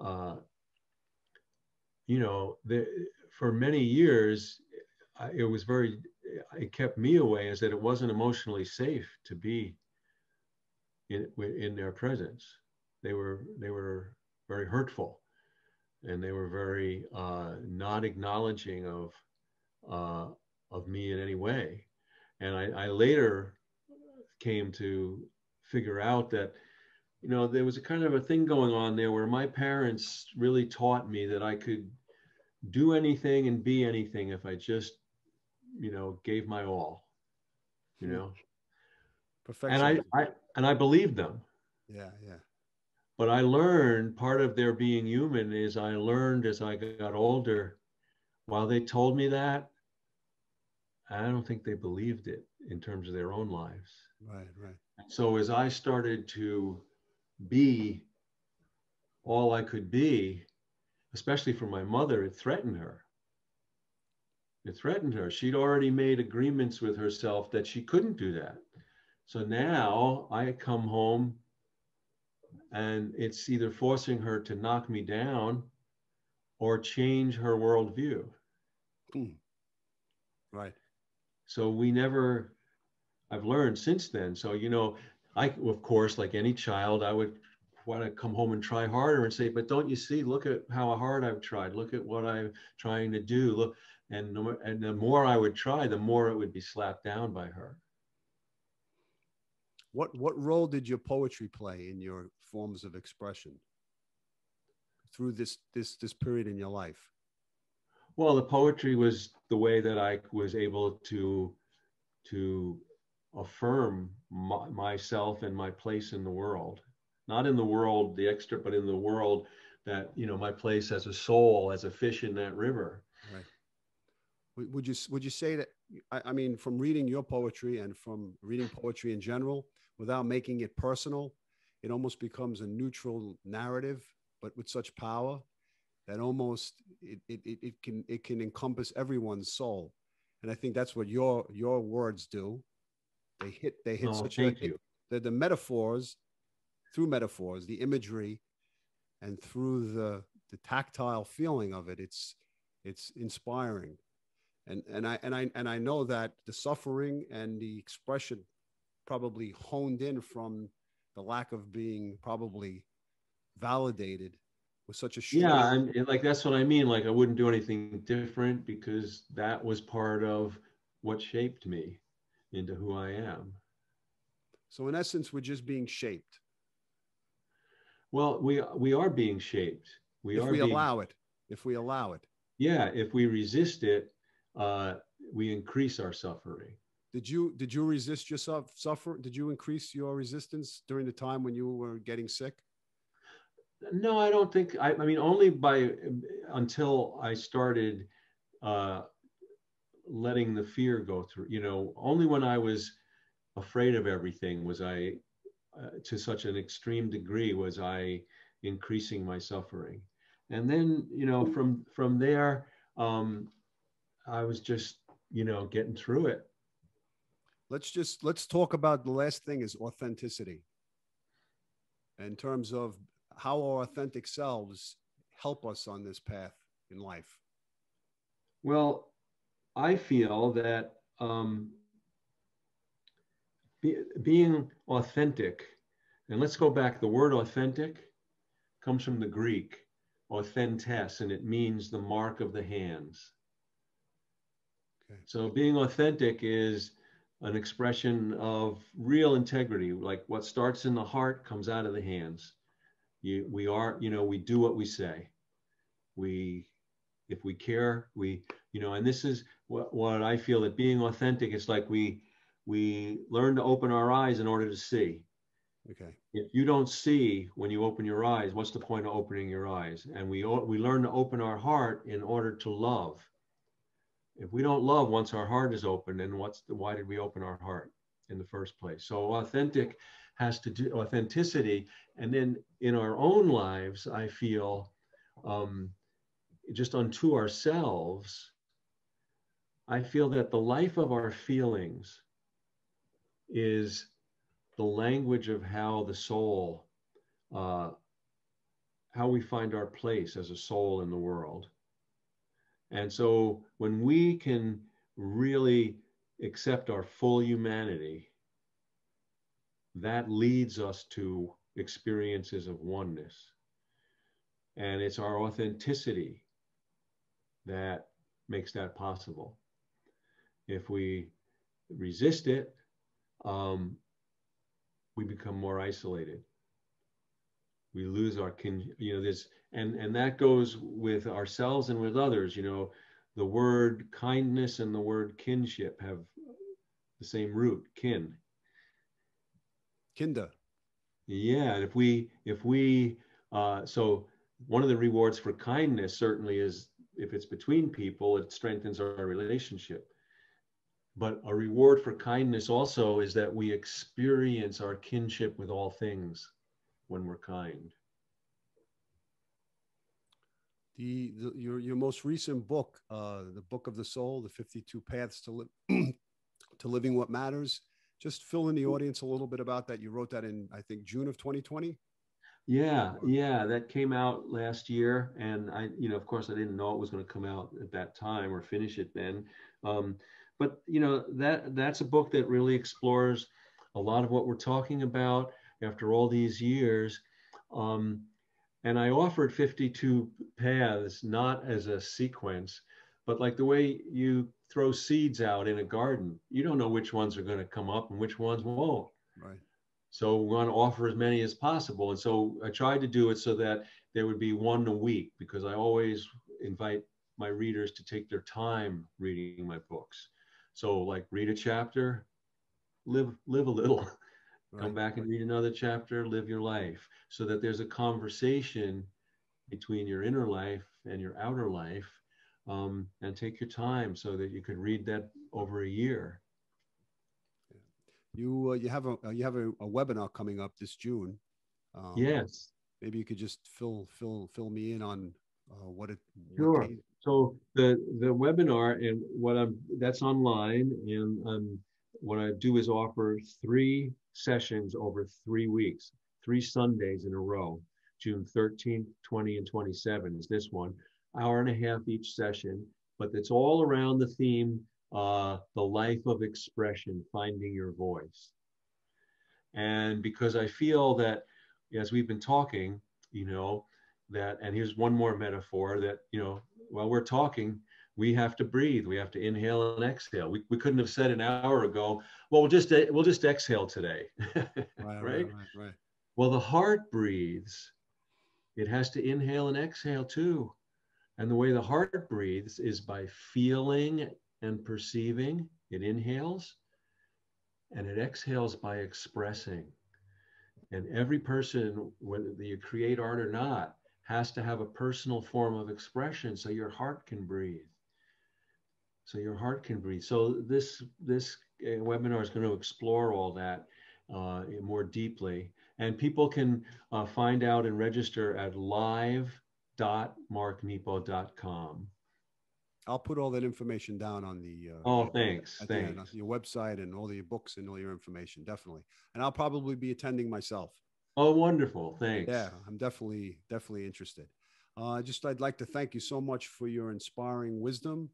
uh you know the, for many years I, it was very it kept me away is that it wasn't emotionally safe to be in in their presence. They were they were very hurtful and they were very uh, not acknowledging of uh, of me in any way. And I, I later came to figure out that you know there was a kind of a thing going on there where my parents really taught me that i could do anything and be anything if i just you know gave my all you Hmm. know? Perfection. And i i and i believed them. Yeah yeah but i learned part of their being human is i learned as i got older while they told me that i don't think they believed it in terms of their own lives right right so as I started to be all I could be, especially for my mother, it threatened her. It threatened her. She'd already made agreements with herself that she couldn't do that. So now I come home and it's either forcing her to knock me down or change her worldview. Hmm. right So we never, I've learned since then. So, you know, I, of course, like any child, I would want to come home and try harder and say, but don't you see, look at how hard I've tried. Look at what I'm trying to do. Look, and, and the more I would try, the more it would be slapped down by her. What what role did your poetry play in your forms of expression through this this this period in your life Well, the poetry was the way that I was able to, to affirm my, myself and my place in the world. Not in the world, the extra, but in the world that, you know, my place as a soul, as a fish in that river. Right. Would would you would you say that? I, I mean, from reading your poetry and from reading poetry in general, without making it personal, it almost becomes a neutral narrative, but with such power that almost it, it, it, can it can encompass everyone's soul. And I think that's what your your words do. They hit they hit Oh, such thank a you. the, the metaphors through metaphors, the imagery, and through the the tactile feeling of it. It's it's inspiring and and i and i and i know that the suffering and the expression probably honed in from the lack of being probably validated with such a short Yeah, and and, like that's what I mean. Like I wouldn't do anything different because that was part of what shaped me into who I am. so in essence we're just being shaped Well, we we are being shaped. We if are we being allow it if we allow it yeah if we resist it uh, we increase our suffering. Did you did you resist yourself suffer did you increase your resistance during the time when you were getting sick? No i don't think i, I mean only by until i started uh, letting the fear go through you know only when i was afraid of everything was i uh, to such an extreme degree was i increasing my suffering. And then you know from from there um, i was just you know getting through it. Let's just let's talk about the last thing is authenticity. In terms of how our authentic selves help us on this path in life. Well, I feel that um, be, being authentic, and let's go back, the word authentic comes from the Greek, authentes, and it means the mark of the hands. Okay. So being authentic is an expression of real integrity, like what starts in the heart comes out of the hands. You, we are, you know, we do what we say. We, if we care, we, you know, and this is what, what I feel that being authentic is like we, we learn to open our eyes in order to see. Okay. If you don't see when you open your eyes, what's the point of opening your eyes? And we we learn to open our heart in order to love. If we don't love once our heart is open, then what's the, why did we open our heart in the first place? So authentic has to do authenticity, and then in our own lives, I feel um, just unto ourselves. I feel that the life of our feelings is the language of how the soul, uh, how we find our place as a soul in the world. And so when we can really accept our full humanity, that leads us to experiences of oneness. And it's our authenticity that makes that possible. If we resist it, um, we become more isolated. We lose our kin, you know, this, and, and that goes with ourselves and with others. You know, the word kindness and the word kinship have the same root, kin. Kinda. Yeah, and if we, if we, uh, so one of the rewards for kindness certainly is if it's between people, it strengthens our relationship. But a reward for kindness also is that we experience our kinship with all things when we're kind. The, the your your most recent book, uh, the Book of the Soul, the Fifty Two Paths to Live to Living What Matters. Just fill in the audience a little bit about that. You wrote that in I think June of 2020. Yeah, yeah, that came out last year, and I, you know, of course, I didn't know it was going to come out at that time or finish it then. Um, but you know that that's a book that really explores a lot of what we're talking about after all these years. Um, and I offered 52 paths not as a sequence, but like the way you throw seeds out in a garden. You don't know which ones are going to come up and which ones won't. Right. So we want to offer as many as possible. And so I tried to do it so that there would be one a week because I always invite my readers to take their time reading my books. So like read a chapter, live live a little, right. come back and read another chapter, live your life, so that there's a conversation between your inner life and your outer life, um, and take your time so that you could read that over a year. You uh, you have a uh, you have a, a, webinar coming up this June. Um, yes. Maybe you could just fill fill fill me in on uh, what it. Sure. What so the the webinar and what I'm that's online and um, what I do is offer three sessions over three weeks, three Sundays in a row. June 13th, 20, and 27 is this one, hour and a half each session, but it's all around the theme, uh, the life of expression, finding your voice. And because I feel that as we've been talking, you know, that, and here's one more metaphor that, you know, while we're talking, we have to breathe. We have to inhale and exhale. We, we couldn't have said an hour ago, well, we'll just, we'll just exhale today. right, right? Right, right, Well, the heart breathes. It has to inhale and exhale too. And the way the heart breathes is by feeling and perceiving. It inhales and it exhales by expressing. And every person, whether you create art or not, has to have a personal form of expression so your heart can breathe. So your heart can breathe. So this this uh, webinar is going to explore all that uh, more deeply, and people can uh, find out and register at live.marknepo.com. I'll put all that information down on the. Uh, oh, thanks. thanks. End, your website and all your books and all your information, definitely. And I'll probably be attending myself. Oh, wonderful. Thanks. Yeah, I'm definitely, definitely interested. Uh, just, I'd like to thank you so much for your inspiring wisdom,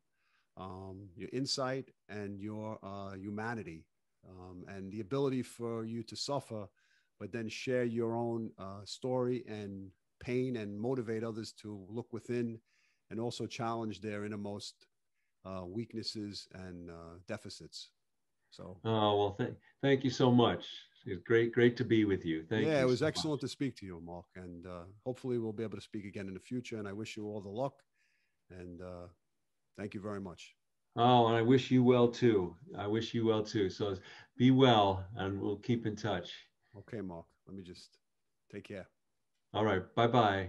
um, your insight, and your uh, humanity, um, and the ability for you to suffer, but then share your own uh, story and pain and motivate others to look within and also challenge their innermost uh, weaknesses and uh, deficits. So, oh, well, th- thank you so much. It's great, great to be with you. Thank yeah, you. Yeah, it was so excellent much. to speak to you, Mark. And uh, hopefully we'll be able to speak again in the future. And I wish you all the luck. And uh, thank you very much. Oh, and I wish you well too. I wish you well too. So be well and we'll keep in touch. Okay, Mark. Let me just take care. All right. Bye bye.